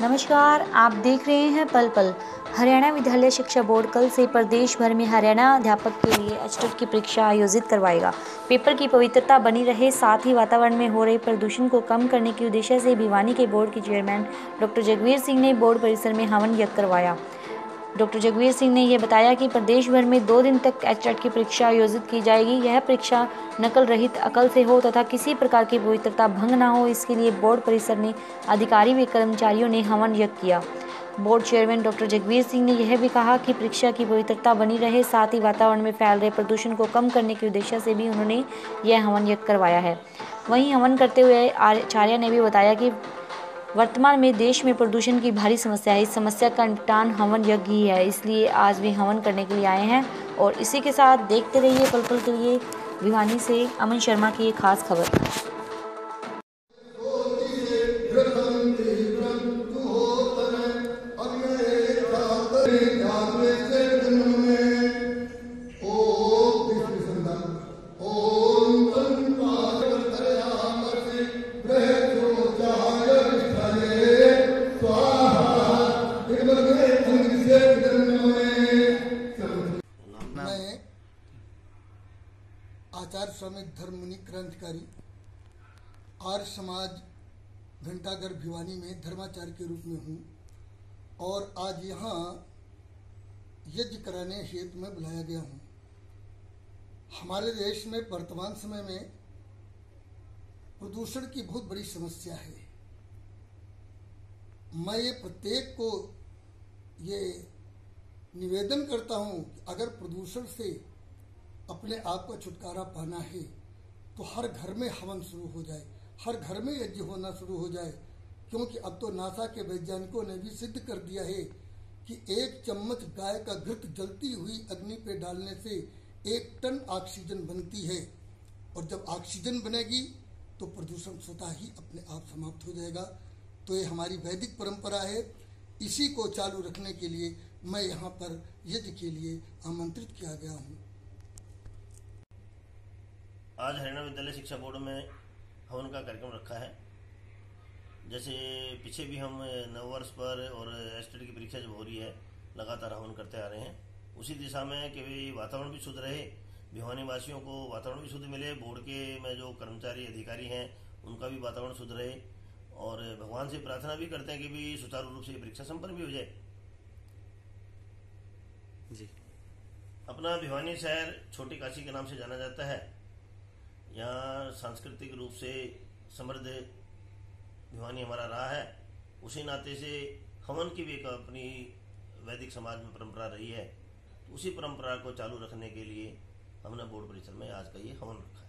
नमस्कार, आप देख रहे हैं पल पल। हरियाणा विद्यालय शिक्षा बोर्ड कल से प्रदेश भर में हरियाणा अध्यापक के लिए अष्टक की परीक्षा आयोजित करवाएगा। पेपर की पवित्रता बनी रहे, साथ ही वातावरण में हो रहे प्रदूषण को कम करने के उद्देश्य से भिवानी के बोर्ड के चेयरमैन डॉक्टर जगवीर सिंह ने बोर्ड परिसर में हवन यज्ञ करवाया। डॉक्टर जगवीर सिंह ने यह बताया कि प्रदेश भर में दो दिन तक एच की परीक्षा आयोजित की जाएगी। यह परीक्षा नकल रहित अकल से हो तथा किसी प्रकार की पवित्रता भंग न हो, इसके लिए बोर्ड परिसर में अधिकारी व कर्मचारियों ने हवन यज्ञ किया। Board chairman doctor Jagvir Singh ने यह भी कहा कि परीक्षा की पवित्रता बनी रहे, साथ ही वातावरण में फैल रहे प्रदूषण को कम करने के उद्देश्य से भी उन्होंने यह हवन यज्ञ करवाया है। वहीं हवन करते हुए आचार्य ने भी बताया कि वर्तमान में देश में प्रदूषण की भारी समस्या है। इस समस्या का निपटान हवन यज्ञ ही है, इसलिए आज भी हवन करने के लिए आए हैं और इसी के साथ देखते रहिए पल पल के लिए भिवानी से अमन शर्मा की एक खास खबर। आचार्य स्वामी धर्म मुनि क्रांतिकारी, आर्य समाज घंटाघर भिवानी में धर्माचार्य के रूप में हूँ और आज यहाँ यज्ञ कराने हेतु में बुलाया गया हूँ। हमारे देश में वर्तमान समय में प्रदूषण की बहुत बड़ी समस्या है। मैं ये प्रत्येक को ये निवेदन करता हूँ अगर प्रदूषण से अपने आप को छुटकारा पाना है तो हर घर में हवन शुरू हो जाए। हर घर में यज्ञ होना शुरू हो जाए, क्योंकि अब तो नासा के वैज्ञानिकों ने भी सिद्ध कर दिया है कि एक चम्मच गाय का घृत जलती हुई अग्नि पे डालने से एक टन ऑक्सीजन बनती है। और जब ऑक्सीजन बनेगी तो प्रदूषण स्वतः ही अपने आप समाप्त हो जाएगा। तो ये हमारी वैदिक परंपरा है। इसी को चालू रखने के लिए मैं यहाँ पर यज्ञ के लिए आमंत्रित किया गया हूँ। आज हरियाणा विद्यालय शिक्षा बोर्ड में हवन का कार्यक्रम रखा है। जैसे पीछे भी हम नव वर्ष पर और एस की परीक्षा जब हो रही है लगातार हवन करते आ रहे हैं। उसी दिशा में कि वातावरण भी शुद्ध रहे भिवानी वासियों को वातावरण भी शुद्ध मिले बोर्ड के में जो कर्मचारी अधिकारी हैं उनका भी वातावरण शुद्ध रहे और भगवान से प्रार्थना भी करते हैं कि भी सुचारू रूप से परीक्षा संपन्न भी हो जाए। जी। अपना भिवानी शहर छोटी काशी के नाम से जाना जाता है। यहाँ सांस्कृतिक रूप से समृद्ध भिवानी हमारा रहा है, उसी नाते से हवन की भी एक अपनी वैदिक समाज में परंपरा रही है। उसी परंपरा को चालू रखने के लिए हमने बोर्ड परिसर में आज का ये हवन रखा